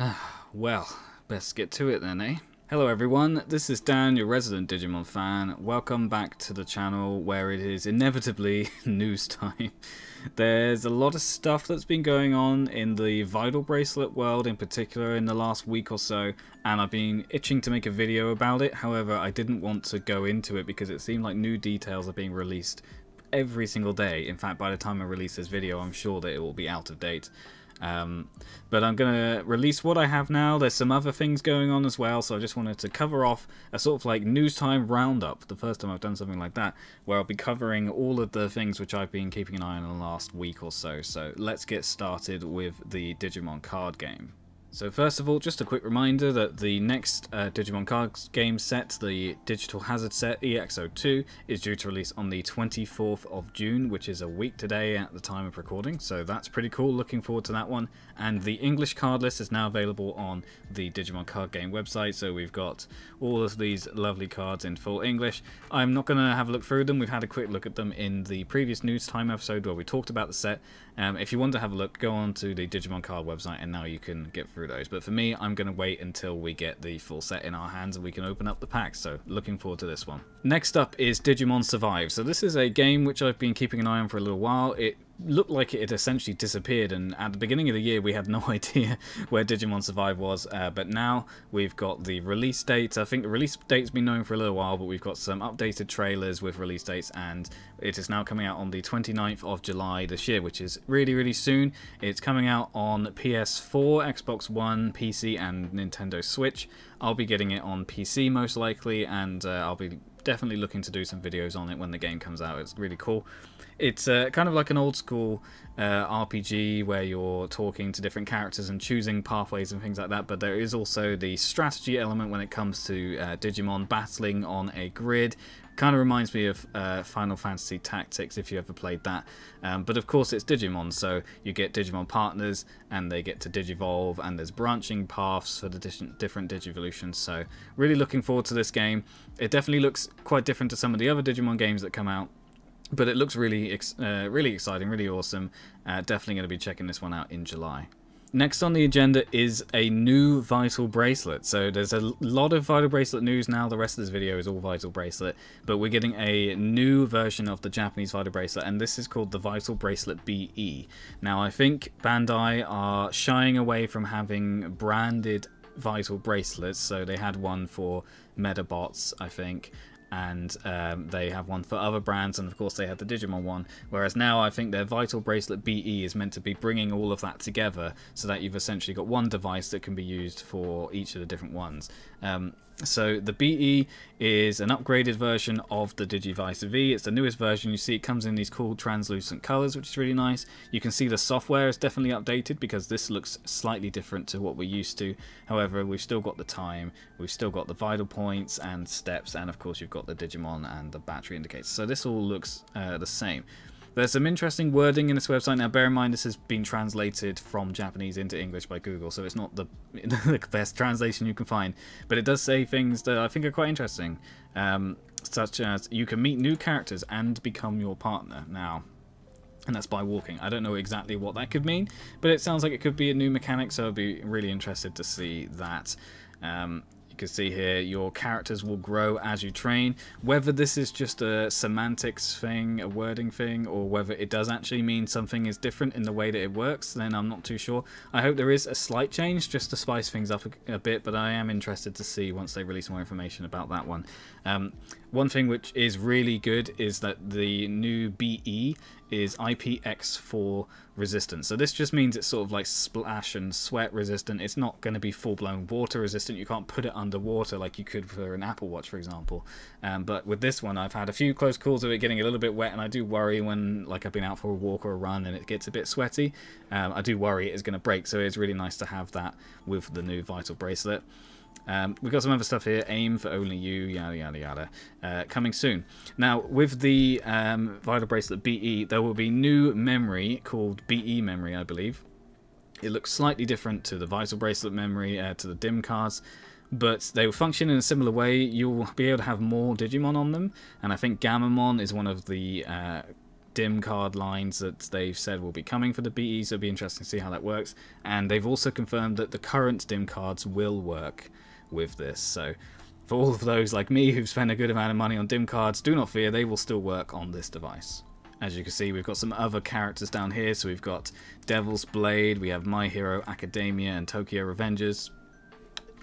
well, best get to it then, eh? Hello everyone, this is Dan, your resident Digimon fan. Welcome back to the channel where it is inevitably news time. There's a lot of stuff that's been going on in the Vital Bracelet world in particular in the last week or so, and I've been itching to make a video about it. However, I didn't want to go into it because it seemed like new details are being released every single day. In fact, by the time I release this video, I'm sure that it will be out of date. Um, but I'm going to release what I have now. There's some other things going on as well, so I just wanted to cover off a sort of like news time roundup, the first time I've done something like that, where I'll be covering all of the things which I've been keeping an eye on in the last week or so. So let's get started with the Digimon card game. So first of all, just a quick reminder that the next uh, Digimon card game set, the Digital Hazard set EXO2, is due to release on the 24th of June, which is a week today at the time of recording, so that's pretty cool, looking forward to that one. And the English card list is now available on the Digimon card game website, so we've got all of these lovely cards in full English. I'm not going to have a look through them, we've had a quick look at them in the previous news time episode where we talked about the set. Um, if you want to have a look, go on to the Digimon card website and now you can get through those. But for me, I'm going to wait until we get the full set in our hands and we can open up the packs. So looking forward to this one. Next up is Digimon Survive. So this is a game which I've been keeping an eye on for a little while. It looked like it had essentially disappeared and at the beginning of the year we had no idea where Digimon Survive was uh, but now we've got the release date I think the release date's been known for a little while but we've got some updated trailers with release dates and it is now coming out on the 29th of July this year which is really really soon. It's coming out on PS4 Xbox One PC and Nintendo Switch. I'll be getting it on PC most likely and uh, I'll be definitely looking to do some videos on it when the game comes out it's really cool it's uh, kind of like an old school uh, RPG where you're talking to different characters and choosing pathways and things like that, but there is also the strategy element when it comes to uh, Digimon battling on a grid. Kind of reminds me of uh, Final Fantasy Tactics if you ever played that. Um, but of course it's Digimon, so you get Digimon partners and they get to Digivolve and there's branching paths for the different Digivolutions. So really looking forward to this game. It definitely looks quite different to some of the other Digimon games that come out but it looks really, uh, really exciting, really awesome. Uh, definitely going to be checking this one out in July. Next on the agenda is a new Vital Bracelet. So there's a lot of Vital Bracelet news now. The rest of this video is all Vital Bracelet. But we're getting a new version of the Japanese Vital Bracelet, and this is called the Vital Bracelet BE. Now, I think Bandai are shying away from having branded Vital Bracelets. So they had one for Medabots, I think, and um, they have one for other brands, and of course they had the Digimon one. Whereas now I think their Vital Bracelet BE is meant to be bringing all of that together, so that you've essentially got one device that can be used for each of the different ones. Um, so the BE is an upgraded version of the Digivice V. It's the newest version. You see it comes in these cool translucent colors, which is really nice. You can see the software is definitely updated because this looks slightly different to what we're used to. However, we've still got the time, we've still got the vital points and steps, and of course you've got the Digimon and the battery indicators. So this all looks uh, the same. There's some interesting wording in this website. Now, bear in mind, this has been translated from Japanese into English by Google, so it's not the, the best translation you can find. But it does say things that I think are quite interesting, um, such as you can meet new characters and become your partner. Now, and that's by walking. I don't know exactly what that could mean, but it sounds like it could be a new mechanic, so I'd be really interested to see that. Um, can see here, your characters will grow as you train. Whether this is just a semantics thing, a wording thing, or whether it does actually mean something is different in the way that it works, then I'm not too sure. I hope there is a slight change just to spice things up a, a bit, but I am interested to see once they release more information about that one. Um, one thing which is really good is that the new BE is IPX4 resistant. So this just means it's sort of like splash and sweat resistant. It's not going to be full-blown water resistant. You can't put it underwater like you could for an Apple Watch, for example. Um, but with this one, I've had a few close calls of it getting a little bit wet, and I do worry when like I've been out for a walk or a run and it gets a bit sweaty. Um, I do worry it is going to break, so it's really nice to have that with the new Vital bracelet. Um, we've got some other stuff here. Aim for only you, yada yada yada. Uh, coming soon. Now, with the um, Vital Bracelet BE, there will be new memory called BE memory, I believe. It looks slightly different to the Vital Bracelet memory, uh, to the DIM cards, but they will function in a similar way. You'll be able to have more Digimon on them, and I think Gamamon is one of the uh, dim card lines that they've said will be coming for the BE, so it'll be interesting to see how that works. And they've also confirmed that the current dim cards will work with this. So for all of those like me who've spent a good amount of money on dim cards, do not fear, they will still work on this device. As you can see, we've got some other characters down here. So we've got Devil's Blade, we have My Hero Academia, and Tokyo Revengers.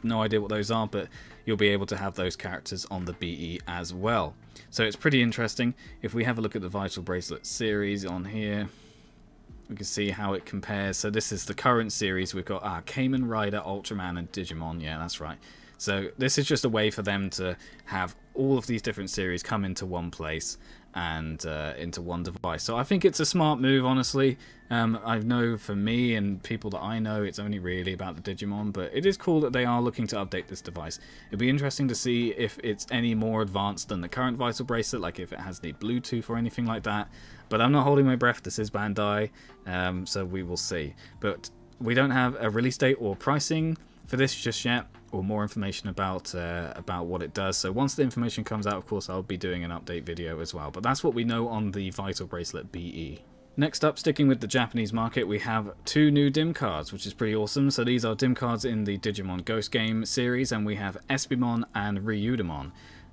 No idea what those are, but you'll be able to have those characters on the BE as well. So it's pretty interesting. If we have a look at the Vital Bracelet series on here, we can see how it compares. So this is the current series. We've got ah, Kamen Rider, Ultraman, and Digimon. Yeah, that's right. So this is just a way for them to have all of these different series come into one place and uh, into one device. So I think it's a smart move, honestly. Um, I know for me and people that I know, it's only really about the Digimon, but it is cool that they are looking to update this device. It'd be interesting to see if it's any more advanced than the current Vital Bracelet, like if it has the Bluetooth or anything like that. But I'm not holding my breath. This is Bandai, um, so we will see. But we don't have a release date or pricing for this just yet or more information about uh, about what it does. So once the information comes out, of course, I'll be doing an update video as well. But that's what we know on the Vital Bracelet BE. Next up, sticking with the Japanese market, we have two new DIM cards, which is pretty awesome. So these are DIM cards in the Digimon Ghost Game series, and we have Espimon and Ryudamon.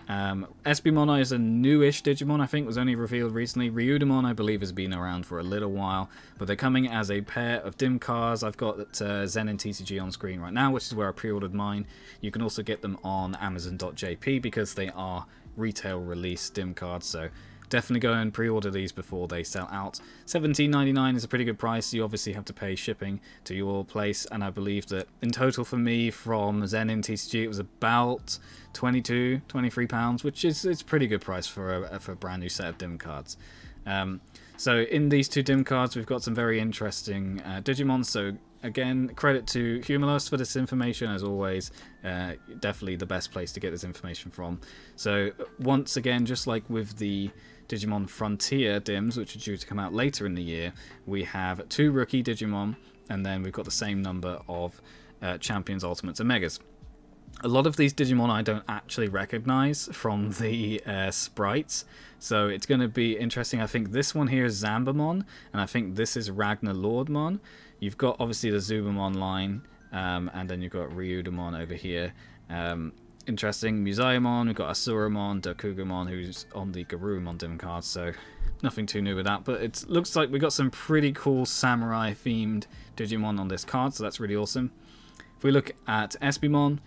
Um, Espimon is a newish Digimon, I think, was only revealed recently. Ryudamon, I believe, has been around for a little while, but they're coming as a pair of dim cards. I've got uh, Zen and TCG on screen right now, which is where I pre-ordered mine. You can also get them on Amazon.jp because they are retail release dim cards, so definitely go and pre-order these before they sell out. $17.99 is a pretty good price. You obviously have to pay shipping to your place, and I believe that in total for me from Zen in TCG it was about 22, 23 pounds, which is it's pretty good price for a, for a brand new set of dim cards. Um, so in these two dim cards, we've got some very interesting uh, Digimon. So again, credit to Humulos for this information, as always. Uh, definitely the best place to get this information from. So once again, just like with the Digimon Frontier DIMs, which are due to come out later in the year, we have two rookie Digimon, and then we've got the same number of uh, Champions, Ultimates, and Megas. A lot of these Digimon I don't actually recognize from the uh, sprites, so it's going to be interesting. I think this one here is Zanbamon, and I think this is Ragnaloardmon. You've got obviously the Zubamon line, um, and then you've got Ryudamon over here. Um, interesting. Musyamon, we've got Asuramon, Dokugamon, who's on the Garurumon dim card, so nothing too new with that. But it looks like we got some pretty cool samurai-themed Digimon on this card, so that's really awesome. If we look at Espimon,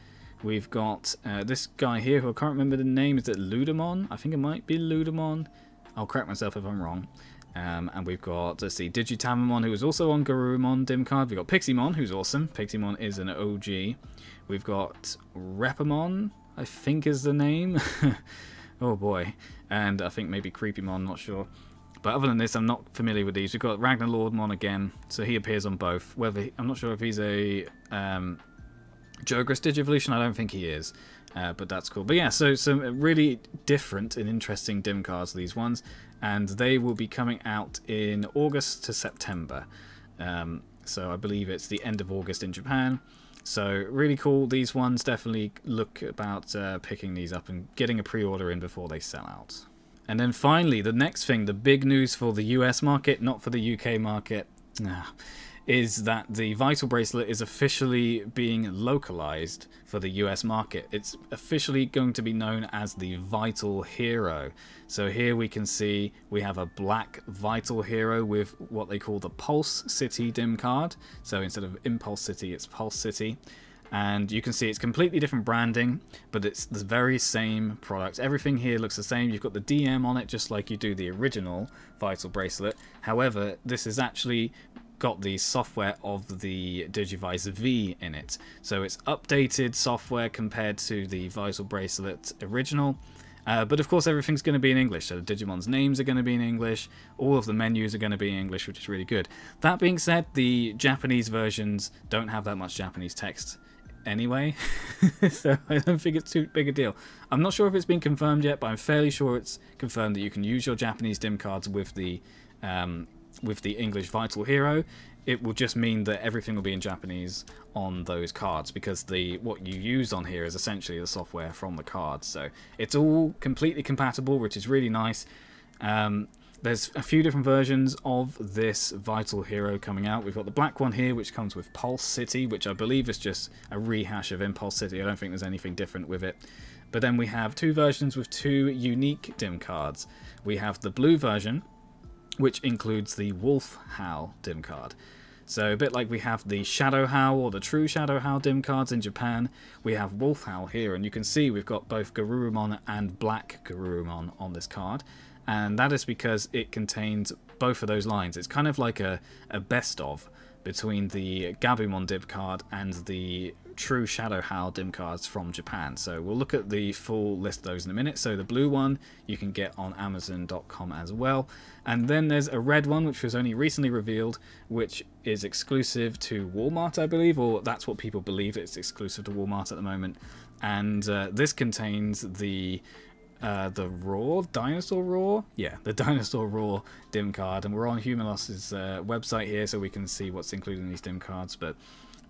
we've got uh, this guy here, who I can't remember the name. Is it Ludamon? I think it might be Ludamon. I'll correct myself if I'm wrong. Um, and we've got, let's see, Digitamamon, who is also on Garurumon dim card. We've got Piximon, who's awesome. Piximon is an OG. We've got Reppamon, I think is the name. oh boy. And I think maybe Creepymon, not sure. But other than this, I'm not familiar with these. We've got Ragnaloardmon again, so he appears on both. Whether he, I'm not sure if he's a um, Jogress Digivolution, I don't think he is. Uh, but that's cool. But yeah, so some really different and interesting dim cards, these ones. And they will be coming out in August to September. Um, so I believe it's the end of August in Japan. So really cool. These ones definitely look about uh, picking these up and getting a pre-order in before they sell out. And then finally, the next thing, the big news for the US market, not for the UK market. Ah, is that the Vital Bracelet is officially being localized for the US market. It's officially going to be known as the Vital Hero. So here we can see we have a black Vital Hero with what they call the Pulse City dim card. So instead of Impulse City, it's Pulse City. And you can see it's completely different branding, but it's the very same product. Everything here looks the same. You've got the DM on it, just like you do the original Vital Bracelet. However, this is actually got the software of the Digivice V in it. So it's updated software compared to the Vital Bracelet original. Uh, but of course everything's going to be in English, so the Digimon's names are going to be in English, all of the menus are going to be in English, which is really good. That being said, the Japanese versions don't have that much Japanese text anyway, so I don't think it's too big a deal. I'm not sure if it's been confirmed yet, but I'm fairly sure it's confirmed that you can use your Japanese DIM cards with the um, with the English Vital Hero, it will just mean that everything will be in Japanese on those cards because the what you use on here is essentially the software from the cards. So it's all completely compatible, which is really nice. Um, there's a few different versions of this Vital Hero coming out. We've got the black one here, which comes with Pulse City, which I believe is just a rehash of Impulse City. I don't think there's anything different with it. But then we have two versions with two unique dim cards. We have the blue version, which includes the Wolf Howl dim card. So a bit like we have the Shadow Howl or the True Shadow Howl dim cards in Japan, we have Wolf Howl here, and you can see we've got both Garurumon and Black Garurumon on this card, and that is because it contains both of those lines. It's kind of like a, a best of between the Gabumon dim card and the true Shadow Howl dim cards from Japan. So we'll look at the full list of those in a minute. So the blue one you can get on Amazon.com as well. And then there's a red one which was only recently revealed, which is exclusive to Walmart, I believe, or that's what people believe it's exclusive to Walmart at the moment. And uh, this contains the uh, the Raw, Dinosaur Raw? Yeah, the Dinosaur Raw dim card. And we're on Humulos's uh, website here so we can see what's included in these dim cards. But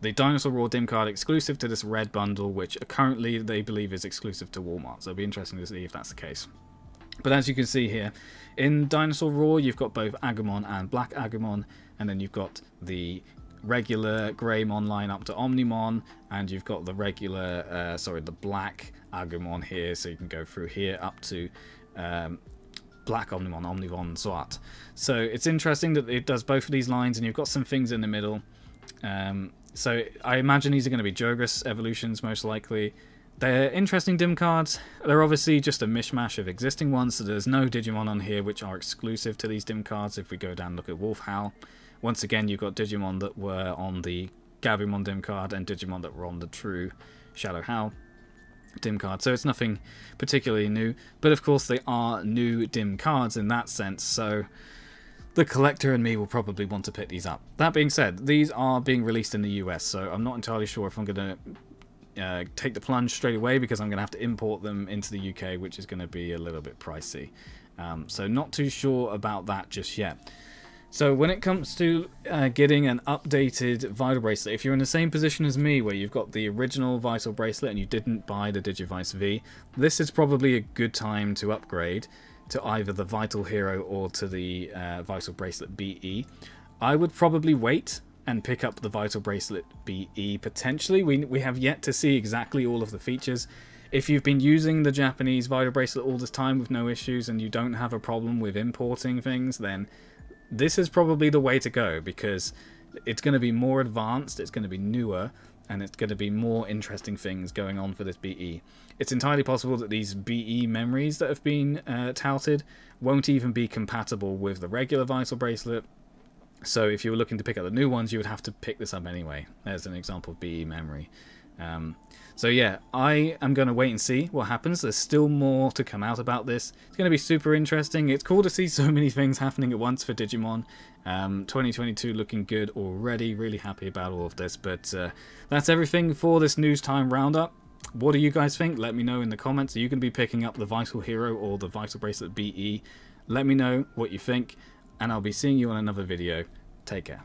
the Dinosaur Raw dim card exclusive to this red bundle, which currently they believe is exclusive to Walmart. So it'll be interesting to see if that's the case. But as you can see here, in Dinosaur Raw, you've got both Agumon and Black Agumon, and then you've got the regular Greymon line up to Omnimon, and you've got the regular, uh, sorry, the Black Agumon here, so you can go through here up to um, Black Omnimon, Omnivon Zoat. So it's interesting that it does both of these lines, and you've got some things in the middle. Um, so I imagine these are going to be Jogress evolutions most likely. They're interesting dim cards. They're obviously just a mishmash of existing ones, so there's no Digimon on here which are exclusive to these dim cards. If we go down and look at Wolf Howl, once again you've got Digimon that were on the Gabumon dim card and Digimon that were on the true Shadow Howl dim card, so it's nothing particularly new. But of course they are new dim cards in that sense, so the collector and me will probably want to pick these up. That being said, these are being released in the US, so I'm not entirely sure if I'm going to uh, take the plunge straight away because I'm going to have to import them into the UK, which is going to be a little bit pricey. Um, so not too sure about that just yet. So when it comes to uh, getting an updated Vital Bracelet, if you're in the same position as me where you've got the original Vital Bracelet and you didn't buy the Digivice V, this is probably a good time to upgrade to either the Vital Hero or to the uh, Vital Bracelet BE. I would probably wait and pick up the Vital Bracelet BE potentially. We, we have yet to see exactly all of the features. If you've been using the Japanese Vital Bracelet all this time with no issues and you don't have a problem with importing things, then this is probably the way to go because it's going to be more advanced, it's going to be newer, and it's going to be more interesting things going on for this BE. It's entirely possible that these BE memories that have been uh, touted won't even be compatible with the regular Vital Bracelet. So if you were looking to pick up the new ones, you would have to pick this up anyway. There's an example of BE memory. Um, so yeah, I am going to wait and see what happens. There's still more to come out about this. It's going to be super interesting. It's cool to see so many things happening at once for Digimon. Um, 2022 looking good already. Really happy about all of this. But uh, that's everything for this news time roundup. What do you guys think? Let me know in the comments. Are you going to be picking up the Vital Hero or the Vital Bracelet BE? Let me know what you think. And I'll be seeing you on another video. Take care.